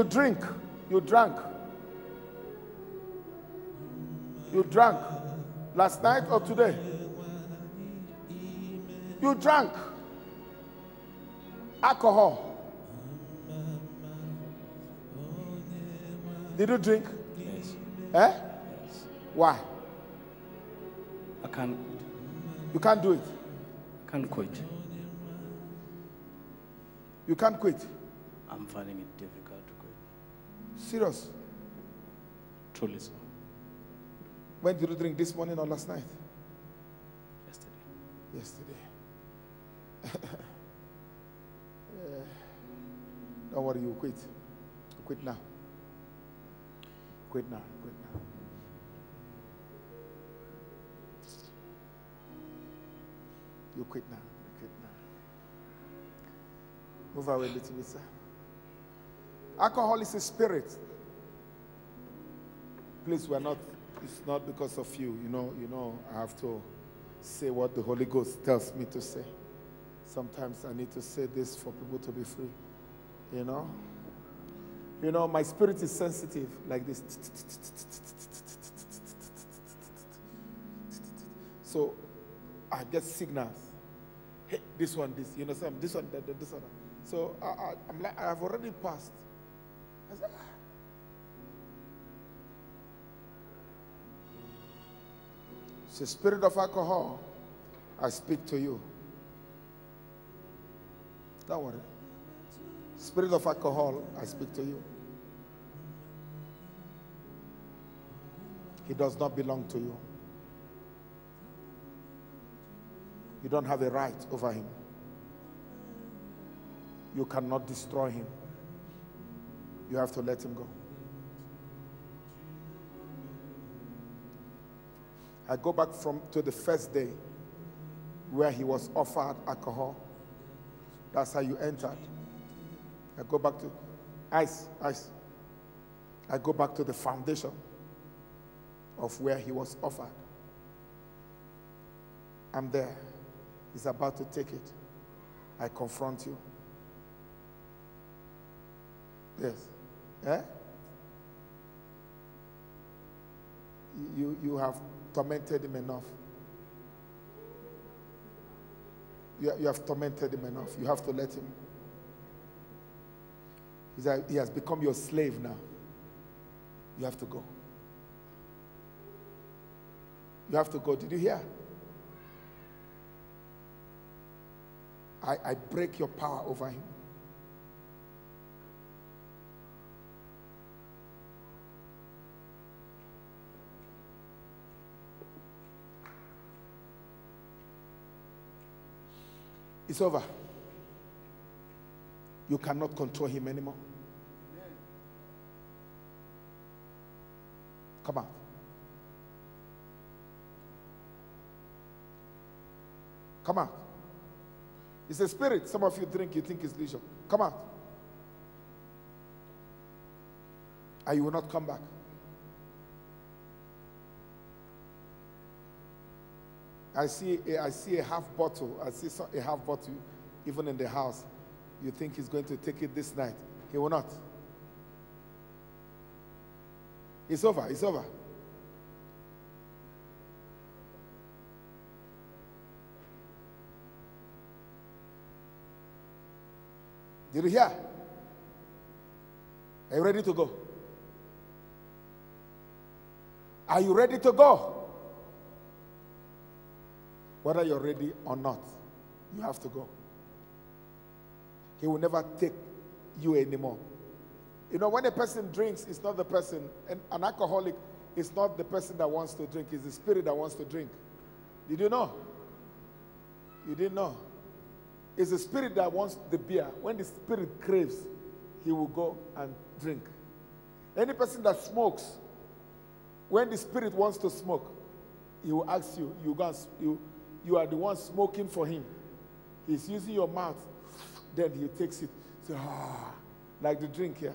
You drink. You drank. You drank. Last night or today? You drank. Alcohol. Did you drink? Yes. Eh? Why? I can't, You can't do it. can't quit. You can't quit. I'm finding it difficult. Serious. Truly so. When did you drink this morning or last night? Yesterday. Yesterday. Don't worry, you quit. Quit now. Quit now. Quit now. You quit now. You quit now. Move away a little bit, sir. Alcohol is a spirit. Please, we're not. It's not because of you. You know. You know. I have to say what the Holy Ghost tells me to say. Sometimes I need to say this for people to be free. You know? You know, my spirit is sensitive like this. So I get signals. Hey, this one, this, you know, some, this one, that, that, this one. So I, I, I'm like, I've already passed. I said, "Ah." It's the spirit of alcohol. I speak to you. Don't worry. Spirit of alcohol, I speak to you. He does not belong to you. You don't have a right over him. You cannot destroy him. You have to let him go. I go back from to the first day where he was offered alcohol. That's how you entered. I go back to ice, ice. I go back to the foundation of where he was offered. I'm there. He's about to take it. I confront you. Yes. Eh? You, you have tormented him enough. You, you have tormented him enough. You have to let him. He has become your slave now. You have to go. You have to go. Did you hear? I, I break your power over him. It's over. You cannot control him anymore. Come out. Come out. It's a spirit. Some of you drink, you think it's leisure. Come out. And you will not come back. I see, a, I see a half bottle. I see a half bottle even in the house. You think he's going to take it this night. He will not. It's over. It's over. Did you hear? Are you ready to go? Are you ready to go? Whether you're ready or not, you have to go. He will never take you anymore. You know, when a person drinks, it's not the person, and an alcoholic is not the person that wants to drink, it's the spirit that wants to drink. Did you know? You didn't know. It's the spirit that wants the beer. When the spirit craves, he will go and drink. Any person that smokes, when the spirit wants to smoke, he will ask you, you, go you, you are the one smoking for him. He's using your mouth. Then he takes it. So, ah, like the drink here.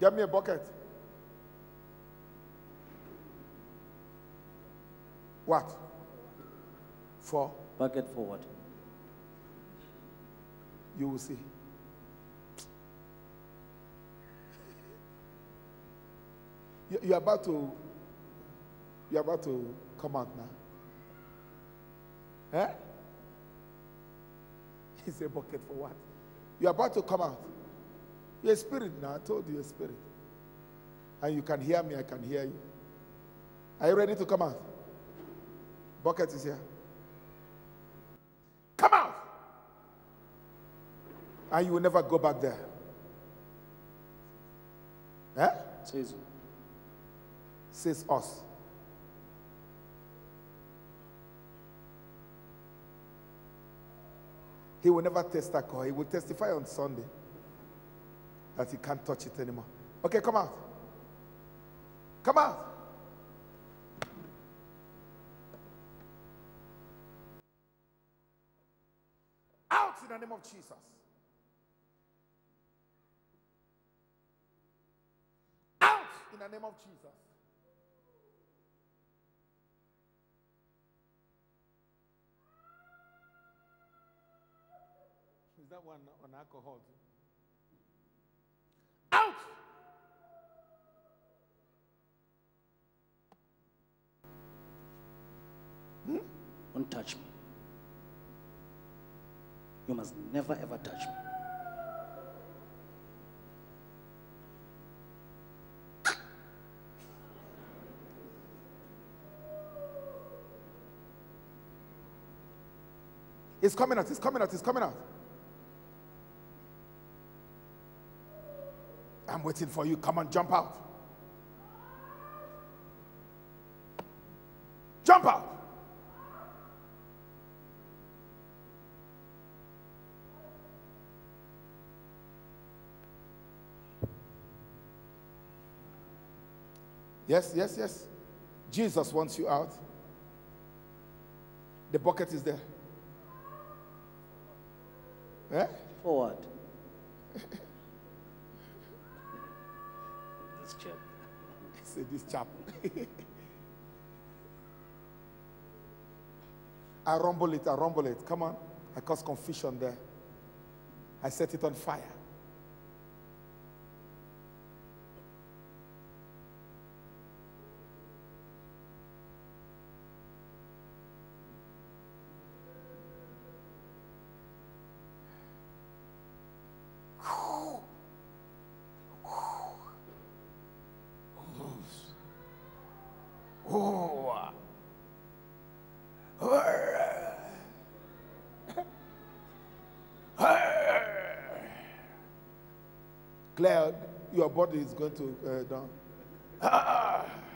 Get me a bucket. What? For? Bucket forward. You will see. You're about to, you're about to come out now. Eh? He said, bucket for what? You're about to come out. You're a spirit now. I told you you're a spirit. And you can hear me, I can hear you. Are you ready to come out? Bucket is here. Come out! And you will never go back there. Eh? Says? Says us. He will never test alcohol. He will testify on Sunday that he can't touch it anymore. Okay, come out. Come out. Out in the name of Jesus. Out in the name of Jesus. Is that one on alcohol? too? Out! Hmm? Don't touch me. You must never ever touch me. It's coming out, it's coming out, it's coming out. I'm waiting for you. Come on, jump out. Jump out. Yes, yes, yes. Jesus wants you out. The bucket is there. Eh? Forward. this chap. Say this chap. I rumble it, I rumble it. Come on. I cause confusion there. I set it on fire. Claire, your body is going to uh, down.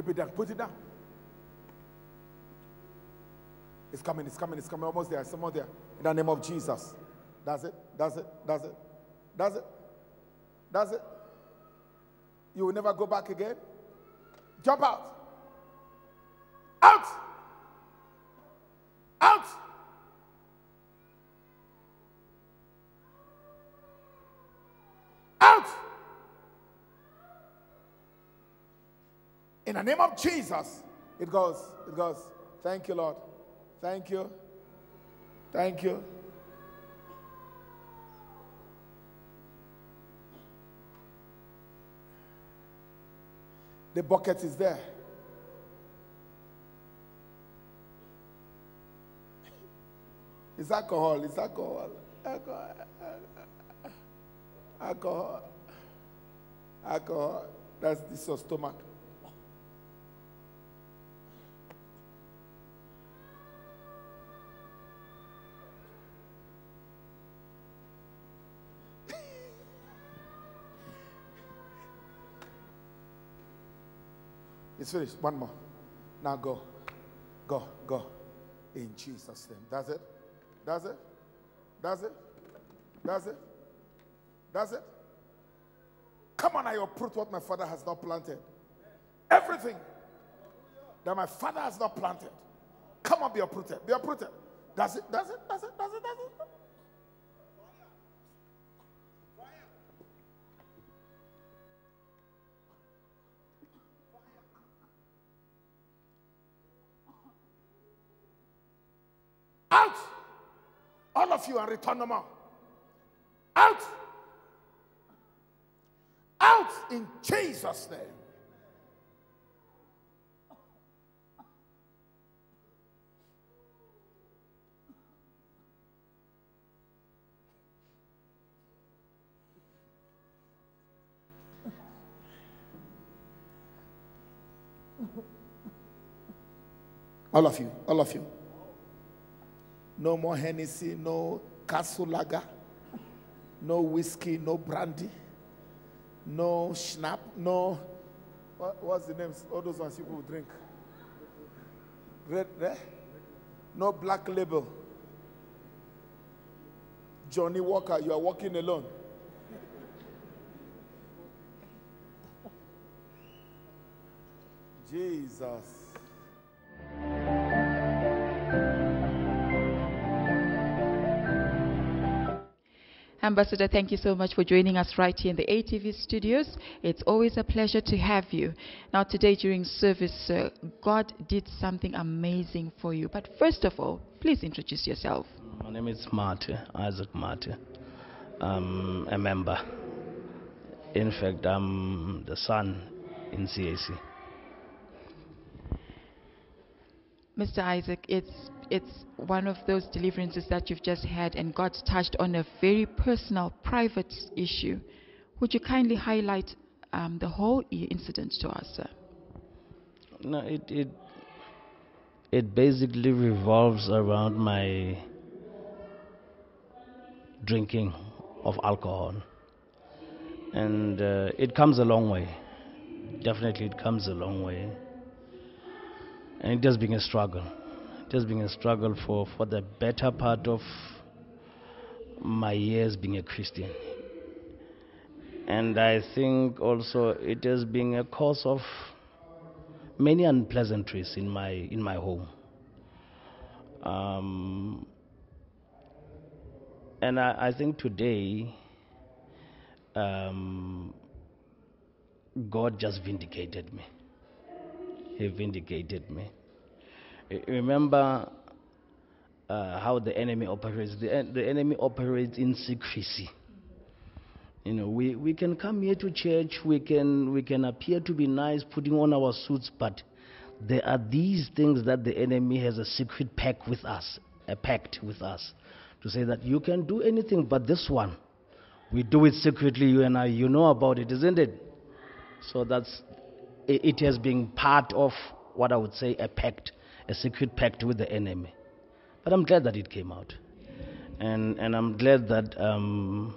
Keep it down. Put it down. It's coming, it's coming, it's coming. Almost there. Almost there. In the name of Jesus. That's it. That's it. That's it. That's it. That's it. You will never go back again. Jump. Out. Out. Out. In the name of Jesus, it goes. It goes. Thank you, Lord. Thank you. Thank you. The bucket is there. It's alcohol. It's alcohol. Alcohol. Alcohol. Alcohol. That's this your stomach. It's finished. One more. Now go. Go. Go. In Jesus' name. That's it. That's it. That's it. That's it. That's it. Come on, I uproot what my father has not planted. Everything that my father has not planted. Come on, be uprooted. Be uprooted. Does it? Does it? Does it? Does it? Does it? Out! All of you and return no more. Out! Out in Jesus' name. All of you, all of you. No more Hennessy, no Castle Lager, no whiskey, no brandy, no schnapp, no. What, what's the names? All those ones people drink. Red, red? No black label. Johnnie Walker, you are walking alone. Jesus. Ambassador, thank you so much for joining us right here in the ATV studios. It's always a pleasure to have you. Now, today during service, uh, God did something amazing for you. But first of all, please introduce yourself. My name is Marty, Isaac Marty. I'm a member. In fact, I'm the son in CAC. Mr. Isaac, it's it's one of those deliverances that you've just had, and God touched on a very personal, private issue. Would you kindly highlight um, the whole incident to us, sir? No, it it it basically revolves around my drinking of alcohol, and uh, it comes a long way. Definitely, it comes a long way, and it has been a struggle. It has been a struggle for for the better part of my years being a Christian. And I think also it has been a cause of many unpleasantries in my in my home. Um, and I, I think today, um, God just vindicated me. He vindicated me. I- Remember uh, how the enemy operates. The, the enemy operates in secrecy. You know, we, we can come here to church, we can, we can appear to be nice, putting on our suits, but there are these things that the enemy has a secret pact with us, a pact with us, to say that you can do anything but this one. We do it secretly, you and I, you know about it, isn't it? So that's, it, it has been part of what I would say a pact, a secret pact with the enemy. But I'm glad that it came out. And, and I'm glad that um,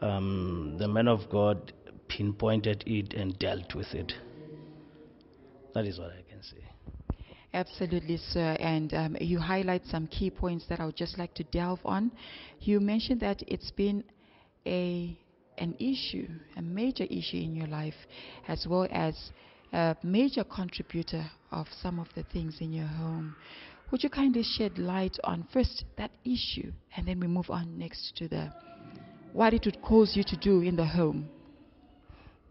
um, the man of God pinpointed it and dealt with it. That is what I can say. Absolutely, sir. And um, you highlight some key points that I would just like to delve on. You mentioned that it's been a an issue, a major issue in your life, as well as a major contributor of some of the things in your home. Would you kindly shed light on first that issue, and then we move on next to the what it would cause you to do in the home?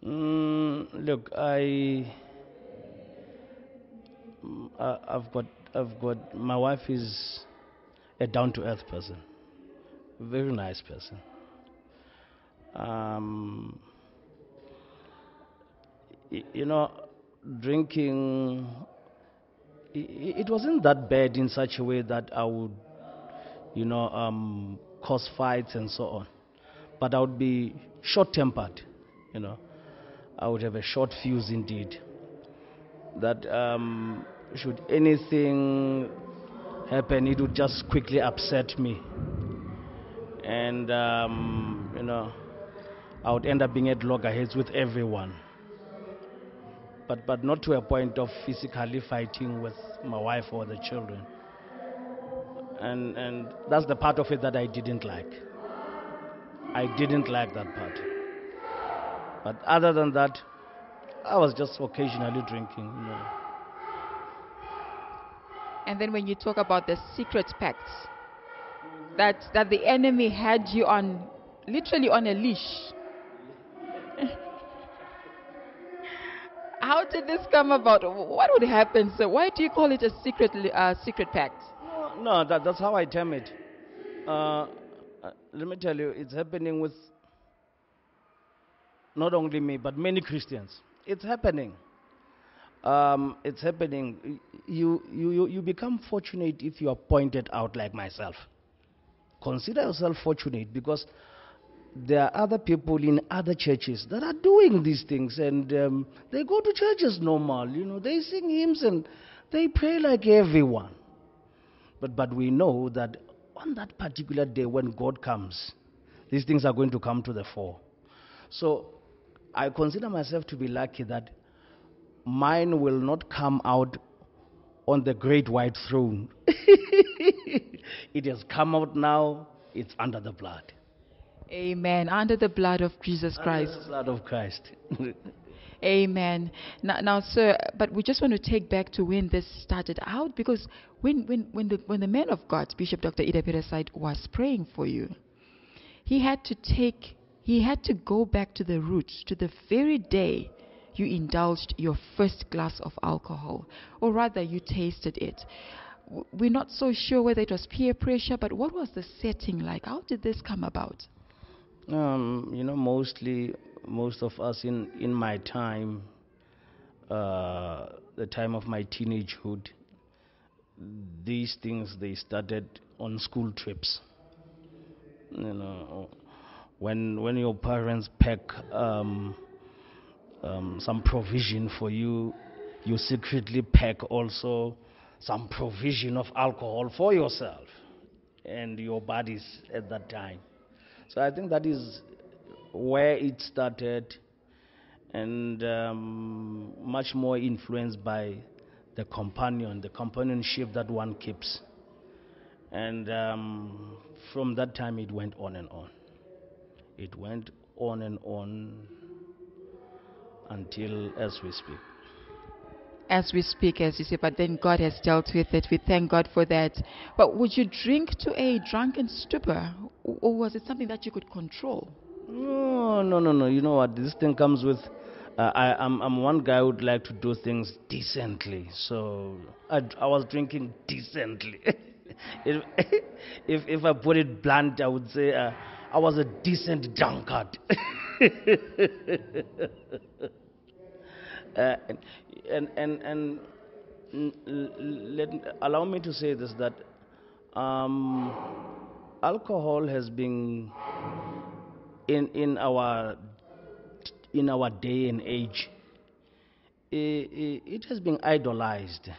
Mm, look, I, I, I've got, I've got. My wife is a down-to-earth person, very nice person. Um, you know, drinking. It wasn't that bad in such a way that I would, you know, um, cause fights and so on. But I would be short-tempered, you know. I would have a short fuse indeed. That um, should anything happen, it would just quickly upset me. And, um, you know, I would end up being at loggerheads with everyone. But, but not to a point of physically fighting with my wife or the children. And, and that's the part of it that I didn't like. I didn't like that part. But other than that, I was just occasionally drinking, you know. And then when you talk about the secret pacts, that, that the enemy had you on, literally on a leash. How did this come about? What would happen? So why do you call it a secret, uh, secret pact? No, that, that's how I term it. Uh, uh, let me tell you, it's happening with not only me, but many Christians. It's happening. Um, it's happening. You, you, you become fortunate if you are pointed out like myself. Consider yourself fortunate because there are other people in other churches that are doing these things and um, they go to churches normal. You know, they sing hymns and they pray like everyone. But, but we know that on that particular day when God comes, these things are going to come to the fore. So I consider myself to be lucky that mine will not come out on the great white throne. it has come out now, it's under the blood. Amen. Under the blood of Jesus Christ. Under the blood of Christ. Amen. Now, now, sir, but we just want to take back to when this started out because when, when, when, the, when the man of God, Bishop Dr. Idah Peterside, was praying for you, he had to take, he had to go back to the roots, to the very day you indulged your first glass of alcohol, or rather, you tasted it. We're not so sure whether it was peer pressure, but what was the setting like? How did this come about? Um, you know, mostly, most of us in, in my time, uh, the time of my teenagehood, these things they started on school trips. You know, when when your parents pack um, um, some provision for you, you secretly pack also some provision of alcohol for yourself and your bodies at that time. So I think that is where it started, and um, much more influenced by the companion, the companionship that one keeps. And um, from that time, it went on and on. It went on and on until as we speak. As we speak, as you say, but then God has dealt with it. We thank God for that. But would you drink to a drunken stupor, or was it something that you could control? No, no, no, no. You know what? This thing comes with. Uh, I, I'm, I'm one guy who would like to do things decently. So I, I was drinking decently. if, if, if I put it blunt, I would say uh, I was a decent drunkard. uh, and, and, and let, allow me to say this that um, alcohol has been in in our in our day and age i- i- it has been idolized.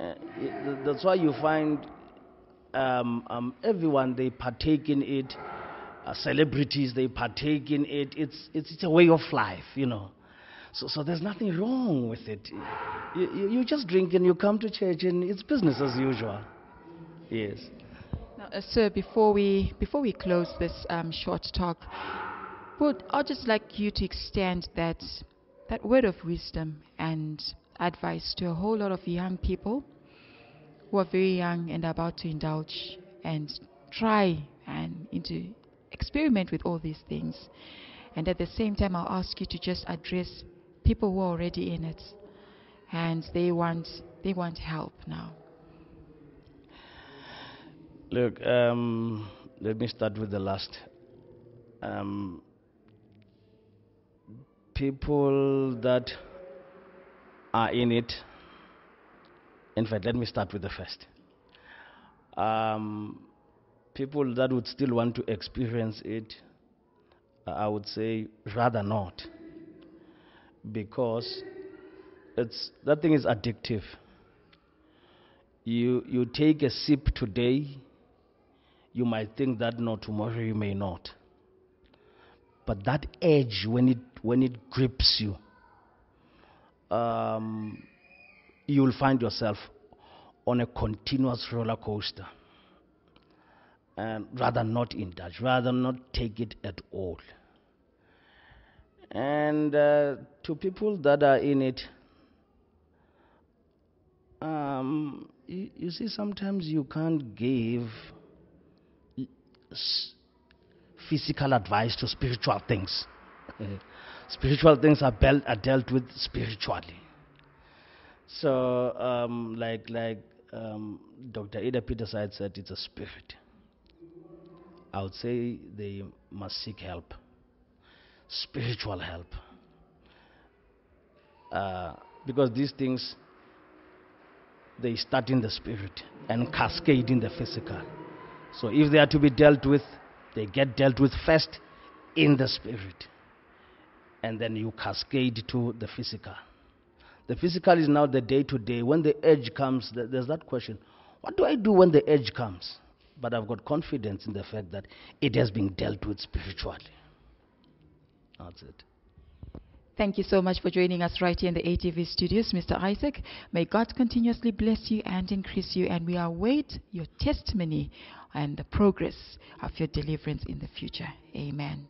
Uh, that's why you find um, um, everyone they partake in it uh, celebrities they partake in it. It's, it's it's a way of life you know so so there's nothing wrong with it. You, you, just drink and you come to church and it's business as usual. Yes. Now, uh, sir, before we before we close this um, short talk, would I'd just like you to extend that that word of wisdom and advice to a whole lot of young people who are very young and about to indulge and try and into experiment with all these things. And at the same time, I'll ask you to just address people who are already in it and they want they want help now. Look, um, let me start with the last. Um, people that are in it, in fact, let me start with the first. Um, people that would still want to experience it, I would say rather not, because it's that thing is addictive. You you take a sip today, you might think that no tomorrow you may not. But that edge when it when it grips you, um, you will find yourself on a continuous roller coaster. And rather not indulge, rather not take it at all. And uh, to people that are in it, um, you, you see, sometimes you can't give physical advice to spiritual things. spiritual things are, are dealt with spiritually. So, um, like like um, Dr. Idah Peterside said, it's a spirit. I would say they must seek help, spiritual help, uh, because these things they start in the spirit and cascade in the physical. So, if they are to be dealt with, they get dealt with first in the spirit, and then you cascade to the physical. The physical is now the day to day. When the edge comes, there's that question what do I do when the edge comes? But I've got confidence in the fact that it has been dealt with spiritually. That's it. Thank you so much for joining us right here in the ATV studios, Mr. Isaac. May God continuously bless you and increase you, and we await your testimony and the progress of your deliverance in the future. Amen.